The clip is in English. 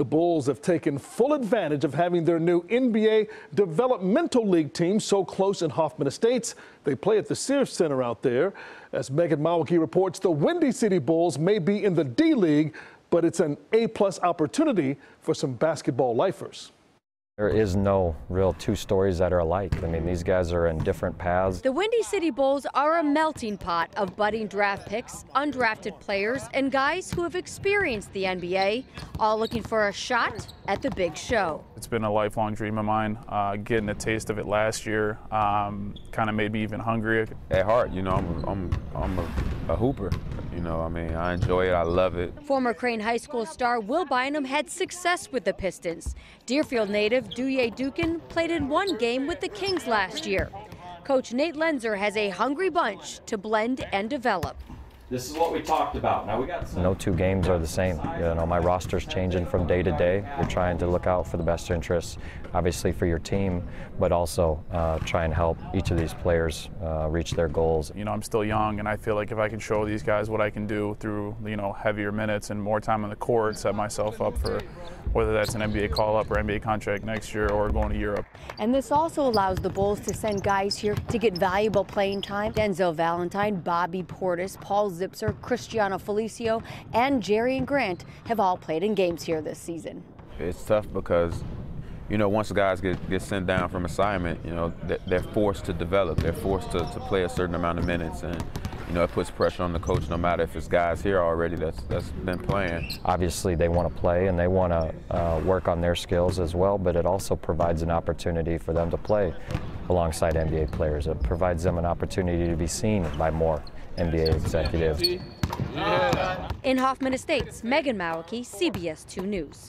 The Bulls have taken full advantage of having their new NBA Developmental League team so close in Hoffman Estates. They play at the Sears Center out there. As Megan Mawicke reports, the Windy City Bulls may be in the D League, but it's an A-plus opportunity for some basketball lifers. There is no real two stories that are alike. I mean, these guys are in different paths. The Windy City Bulls are a melting pot of budding draft picks, undrafted players, and guys who have experienced the NBA, all looking for a shot at the big show. It's been a lifelong dream of mine. Uh, getting a taste of it last year um, kind of made me even hungrier. At heart, you know, I'm, I'm, I'm a, a hooper. You know, I mean, I enjoy it. I love it. Former Crane High School star Will Bynum had success with the Pistons. Deerfield native Duje Dukan played in one game with the Kings last year. Coach Nate Loenser has a hungry bunch to blend and develop. This is what we talked about. Now we got no two games are the same. You know, my roster's changing from day to day. We're trying to look out for the best interests, obviously for your team, but also uh, try and help each of these players uh, reach their goals. You know, I'm still young, and I feel like if I can show these guys what I can do through you know heavier minutes and more time on the court, set myself up for whether that's an NBA call-up or NBA contract next year or going to Europe. And this also allows the Bulls to send guys here to get valuable playing time. Denzel Valentine, Bobby Portis, Paul Zipser, Cristiano Felicio, and Jerian Grant have all played in games here this season. It's tough because, you know, once guys get, get sent down from assignment, you know, they're forced to develop. They're forced to, to play a certain amount of minutes. And, you know, it puts pressure on the coach no matter if it's guys here already that's, that's been playing. Obviously, they want to play and they want to uh, work on their skills as well, but it also provides an opportunity for them to play alongside NBA players. It provides them an opportunity to be seen by more NBA executives. In Hoffman Estates, Megan Mawicke, CBS 2 News.